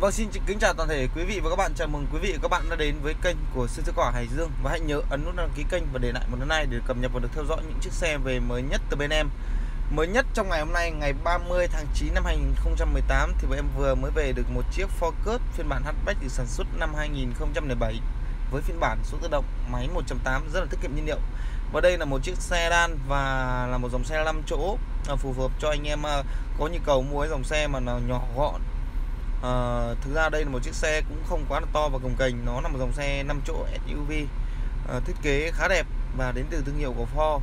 Vâng xin kính chào toàn thể quý vị và các bạn. Chào mừng quý vị và các bạn đã đến với kênh của Sư Sư quả Hải Dương. Và hãy nhớ ấn nút đăng ký kênh và để lại một like để cập nhật và được theo dõi những chiếc xe về mới nhất từ bên em. Mới nhất trong ngày hôm nay, ngày 30 tháng 9 năm 2018 Thì em vừa mới về được một chiếc Focus phiên bản hatchback được sản xuất năm 2007 Với phiên bản số tự động, máy 1.8 rất là tiết kiệm nhiên liệu. Và đây là một chiếc xe đan và là một dòng xe 5 chỗ à, Phù hợp cho anh em à, có nhu cầu mua cái dòng xe mà nó nhỏ gọn à, thực ra đây là một chiếc xe cũng không quá là to và cồng kềnh nó là một dòng xe 5 chỗ SUV à, ờ, thiết kế khá đẹp và đến từ thương hiệu của Ford.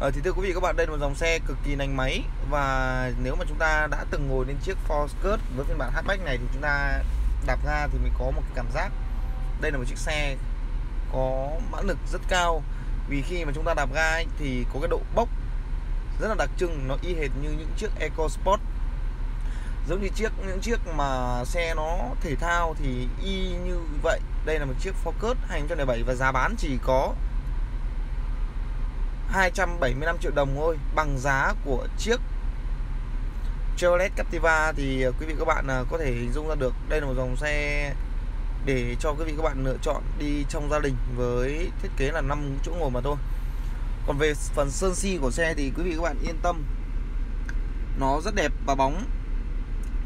À, thì thưa quý vị các bạn đây là một dòng xe cực kỳ nành máy. Và nếu mà chúng ta đã từng ngồi lên chiếc Ford Skirt với phiên bản hatchback này thì chúng ta đạp ga thì mình có một cái cảm giác. Đây là một chiếc xe có mã lực rất cao. Vì khi mà chúng ta đạp ga ấy, thì có cái độ bốc rất là đặc trưng. Nó y hệt như những chiếc EcoSport giống như chiếc, những chiếc mà xe nó thể thao thì y như vậy. Đây là một chiếc Focus 2007 và giá bán chỉ có 275 triệu đồng thôi, bằng giá của chiếc Chevrolet Captiva. Thì à, quý vị các bạn à, có thể hình dung ra được đây là một dòng xe để cho quý vị các bạn lựa chọn đi trong gia đình với thiết kế là 5 chỗ ngồi mà thôi. Còn về phần sơn si của xe thì quý vị các bạn yên tâm, nó rất đẹp và bóng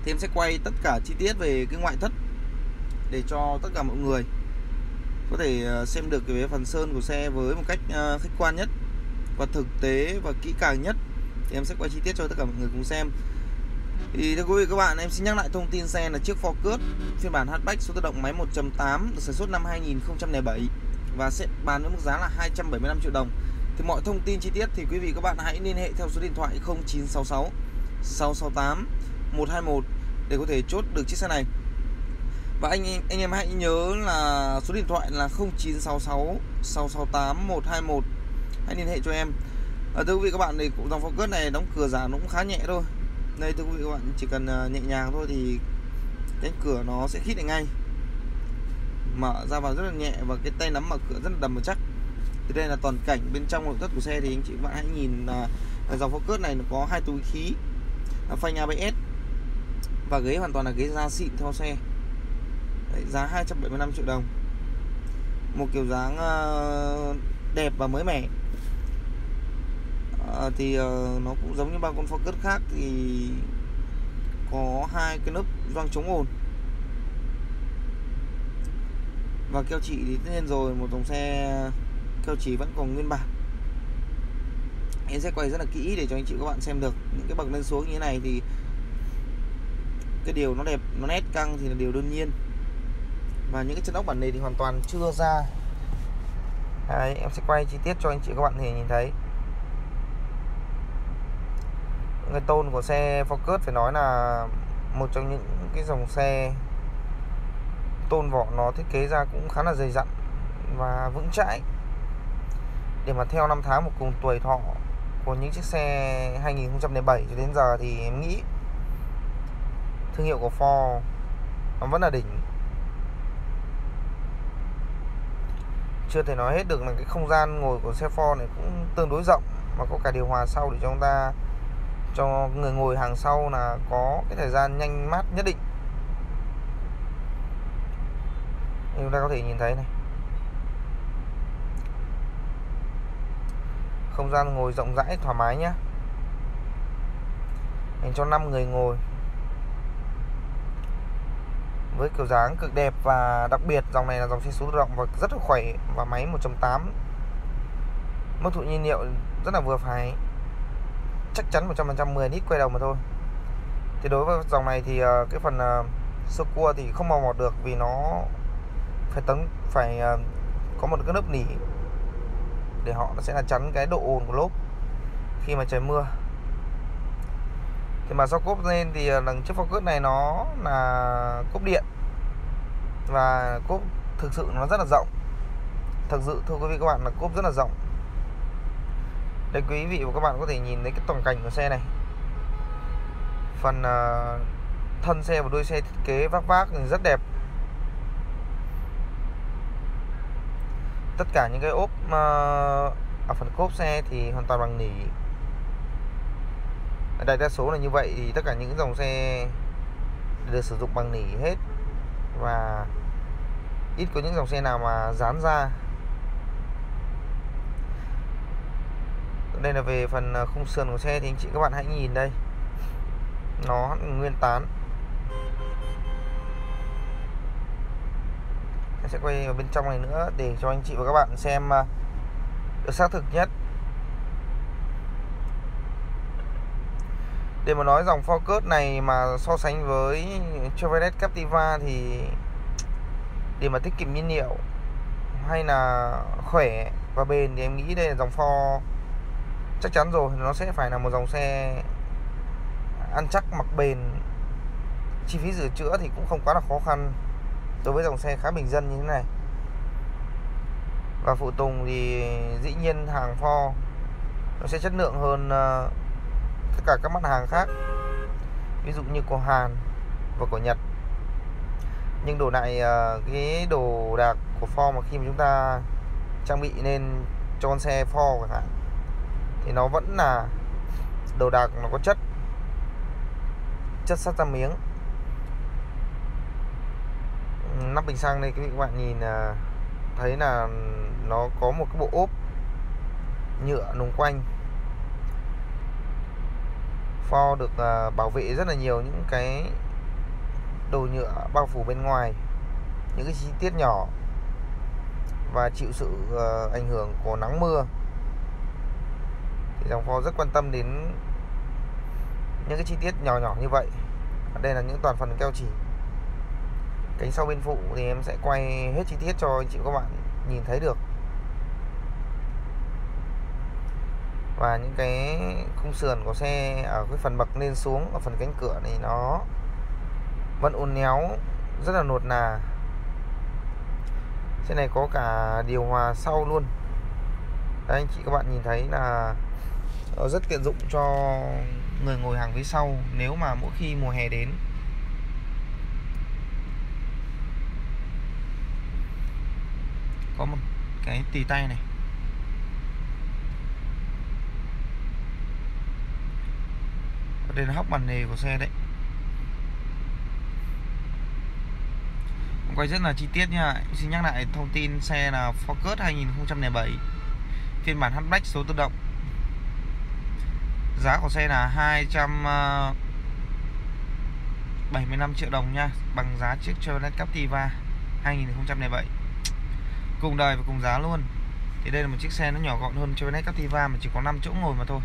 thì em sẽ quay tất cả chi tiết về cái ngoại thất để cho tất cả mọi người có thể ờ, xem được cái phần sơn của xe với một cách ờ, khách quan nhất và thực tế và kỹ càng nhất. Thì em sẽ quay chi tiết cho tất cả mọi người cùng xem. Thì thưa quý vị các bạn, em xin nhắc lại thông tin xe là chiếc Focus phiên bản hatchback số tự động máy 1.8 được sản xuất năm 2007 và sẽ bán với mức giá là 275 triệu đồng. Thì mọi thông tin chi tiết thì quý vị các bạn hãy liên hệ theo số điện thoại 0966 668 121 để có thể chốt được chiếc xe này. Và anh anh em hãy nhớ là số điện thoại là 0966 668 121 hãy liên hệ cho em. À, thưa quý vị các bạn thì dòng Focus này đóng cửa giả nó cũng khá nhẹ thôi. Đây thưa quý vị các bạn chỉ cần à, nhẹ nhàng thôi thì cánh cửa nó sẽ khít lại ngay. Mở ra vào rất là nhẹ và cái tay nắm mở cửa rất là đầm và chắc. Thì đây là toàn cảnh bên trong nội thất của xe thì anh chị các bạn hãy nhìn là dòng Focus này nó có hai túi khí. Phanh ABS và ghế hoàn toàn là ghế da xịn theo xe. Đấy, giá 275 triệu đồng. Một kiểu dáng ờ, đẹp và mới mẻ. À, thì ờ, nó cũng giống như bao con Focus khác thì có hai cái nấc gioăng chống ồn. Và keo chỉ thì tất nhiên rồi một dòng xe keo chỉ vẫn còn nguyên bản. Em sẽ quay rất là kỹ để cho anh chị các bạn xem được những cái bậc lên xuống như thế này thì cái điều nó đẹp nó nét căng thì là điều đương nhiên. Và những cái chân ốc bản này thì hoàn toàn chưa ra. Đấy, em sẽ quay chi tiết cho anh chị các bạn thì nhìn thấy. Cái tôn của xe Focus phải nói là một trong những cái dòng xe tôn vỏ nó thiết kế ra cũng khá là dày dặn và vững chãi. Để mà theo năm tháng một cùng tuổi thọ của những chiếc xe 2007 cho đến giờ thì em nghĩ thương hiệu của Ford, nó vẫn là đỉnh. Chưa thể nói hết được là cái không gian ngồi của xe Ford này cũng tương đối rộng và có cả điều hòa sau để cho chúng ta, cho người ngồi hàng sau là có cái thời gian nhanh mát nhất định. Chúng ta có thể nhìn thấy này. Không gian ngồi rộng rãi, thoải mái nhé dành cho 5 người ngồi với kiểu dáng cực đẹp và đặc biệt dòng này là dòng xe số tự động và rất là khỏe và máy 1.8 mức thụ nhiên liệu rất là vừa phải. Chắc chắn 100% 10 lít quay đầu mà thôi. Thì đối với dòng này thì ờ, cái phần ờ, sơ cua thì không màu mọt được vì nó phải tấn, phải ờ, có một cái lớp nỉ để họ sẽ là chắn cái độ ồn của lốp khi mà trời mưa thì mà sau cốp lên thì lần chiếc Focus này nó là cốp điện. Và cốp thực sự nó rất là rộng. Thực sự thưa quý vị các bạn là cốp rất là rộng. Đây quý vị và các bạn có thể nhìn thấy cái toàn cảnh của xe này. Phần uh, thân xe và đuôi xe thiết kế vác vác rất đẹp. Tất cả những cái ốp uh, ở phần cốp xe thì hoàn toàn bằng nỉ đại đa số là như vậy thì tất cả những dòng xe được sử dụng bằng nỉ hết. Và ít có những dòng xe nào mà dán ra. Đây là về phần à, khung sườn của xe thì anh chị các bạn hãy nhìn đây. Nó nguyên tán. Em sẽ quay vào bên trong này nữa để cho anh chị và các bạn xem à, được xác thực nhất. Để mà nói dòng Focus này mà so sánh với Chevrolet Captiva thì để mà tiết kiệm nhiên liệu hay là khỏe và bền thì em nghĩ đây là dòng Ford chắc chắn rồi. Nó sẽ phải là một dòng xe ăn chắc mặc bền. Chi phí sửa chữa thì cũng không quá là khó khăn đối với dòng xe khá bình dân như thế này. Và phụ tùng thì dĩ nhiên hàng Ford nó sẽ chất lượng hơn uh, tất cả các mặt hàng khác. Ví dụ như của Hàn và của Nhật. Nhưng đồ này cái đồ đạc của Ford mà khi mà chúng ta trang bị lên cho con xe Ford chẳng hạn, thì nó vẫn là đồ đạc nó có chất chất sắt ra miếng. Nắp bình xăng đây, các bạn nhìn à, thấy là nó có một cái bộ ốp nhựa nung quanh. Ford được à, bảo vệ rất là nhiều những cái đồ nhựa bao phủ bên ngoài, những cái chi tiết nhỏ và chịu sự ờ, ảnh hưởng của nắng mưa. Thì dòng Ford rất quan tâm đến những cái chi tiết nhỏ nhỏ như vậy. Đây là những toàn phần keo chỉ. Cánh sau bên phụ thì em sẽ quay hết chi tiết cho anh chị các bạn nhìn thấy được. Và những cái khung sườn của xe ở cái phần bậc lên xuống ở phần cánh cửa này nó vẫn uốn néo rất là nột nà. Xe này có cả điều hòa sau luôn. Đấy, anh chị các bạn nhìn thấy là nó rất tiện dụng cho người ngồi hàng phía sau nếu mà mỗi khi mùa hè đến. Có một cái tì tay này. Đây là hóc bàn nề của xe đấy. Quay rất là chi tiết nha. Xin nhắc lại thông tin xe là Focus 2007 phiên bản hatchback số tự động. Giá của xe là 275 ờ, triệu đồng nha, bằng giá chiếc Chevrolet Captiva 2007 cùng đời và cùng giá luôn. Thì đây là một chiếc xe nó nhỏ gọn hơn Chevrolet Captiva mà chỉ có 5 chỗ ngồi mà thôi.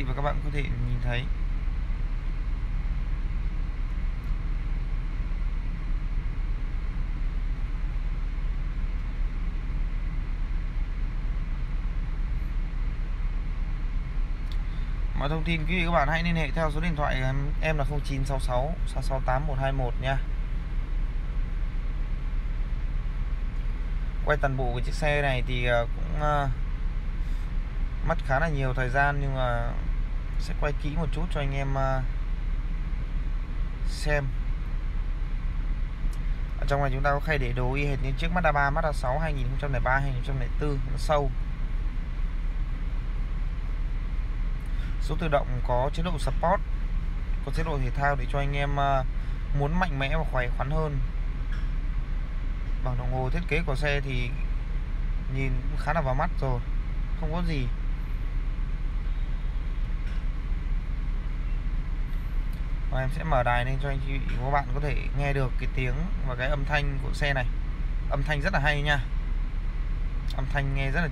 Chị và các bạn có thể nhìn thấy. Mọi thông tin quý vị các bạn hãy liên hệ theo số điện thoại em, em là 0966 668 121 nha. Quay toàn bộ cái chiếc xe này thì ờ, cũng ờ, mất khá là nhiều thời gian nhưng mà sẽ quay kỹ một chút cho anh em à, xem. Ở trong này chúng ta có khay để đồ y hệt như chiếc Mazda 3, Mazda 6 2003, 2004 nó sâu. Số tự động có chế độ Sport có chế độ thể thao để cho anh em à, muốn mạnh mẽ và khỏe khoắn hơn. Bằng đồng hồ thiết kế của xe thì nhìn cũng khá là vào mắt rồi không có gì. Và em sẽ mở đài lên cho anh chị và các bạn có thể nghe được cái tiếng và cái âm thanh của xe này. Âm thanh rất là hay nha. Âm thanh nghe rất là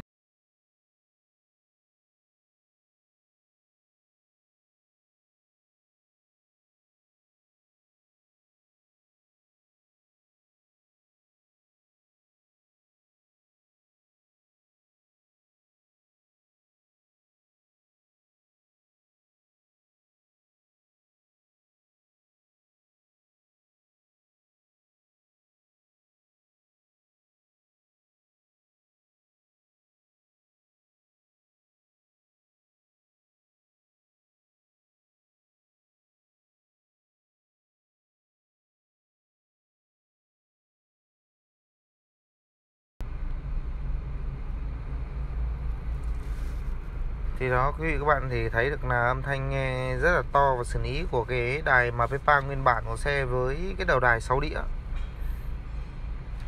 thì đó, quý vị các bạn thì thấy được là âm thanh nghe rất là to và xử lý của cái đài MP3 nguyên bản của xe với cái đầu đài 6 đĩa.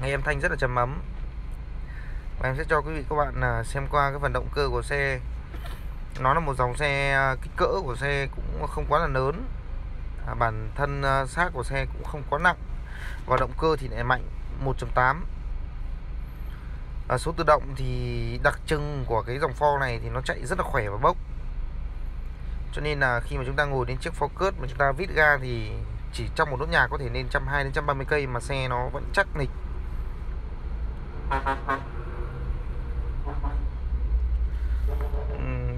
Nghe âm thanh rất là trầm ấm. Và em sẽ cho quý vị các bạn là xem qua cái phần động cơ của xe. Nó là một dòng xe à, kích cỡ của xe cũng không quá là lớn. À, bản thân à, xác của xe cũng không quá nặng. Và động cơ thì lại mạnh 1.8 à, số tự động thì đặc trưng của cái dòng Ford này thì nó chạy rất là khỏe và bốc. Cho nên là khi mà chúng ta ngồi đến chiếc Focus mà chúng ta vít ga thì chỉ trong một nốt nhạc có thể lên 120 đến 130 cây mà xe nó vẫn chắc nịch.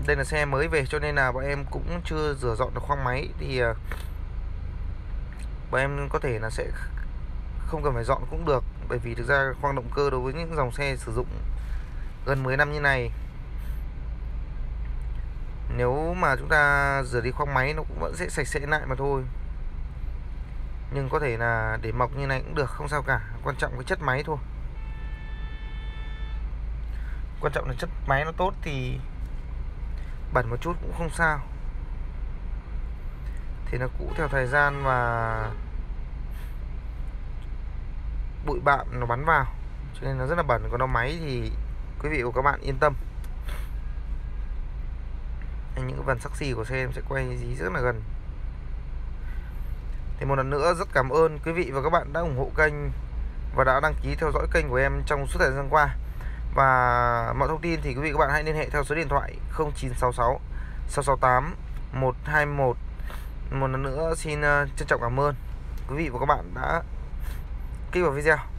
Đây là xe mới về cho nên là bọn em cũng chưa rửa dọn được khoang máy. Thì à, bọn em có thể là sẽ không cần phải dọn cũng được bởi vì thực ra khoang động cơ đối với những dòng xe sử dụng gần 10 năm như này, nếu mà chúng ta rửa đi khoang máy nó cũng vẫn sẽ sạch sẽ lại mà thôi. Nhưng có thể là để mọc như này cũng được, không sao cả, quan trọng cái chất máy thôi. Quan trọng là chất máy nó tốt thì bẩn một chút cũng không sao. Thì nó cũ theo thời gian và bụi bạm nó bắn vào. Cho nên nó rất là bẩn. Còn nó máy thì quý vị và các bạn yên tâm. Những cái phần sắc xì của xe em sẽ quay gì rất là gần. Thì một lần nữa rất cảm ơn quý vị và các bạn đã ủng hộ kênh và đã đăng ký theo dõi kênh của em trong suốt thời gian qua. Và mọi thông tin thì quý vị các bạn hãy liên hệ theo số điện thoại 0966 668 121 Một lần nữa xin ờ, trân trọng cảm ơn quý vị và các bạn đã kích vào video.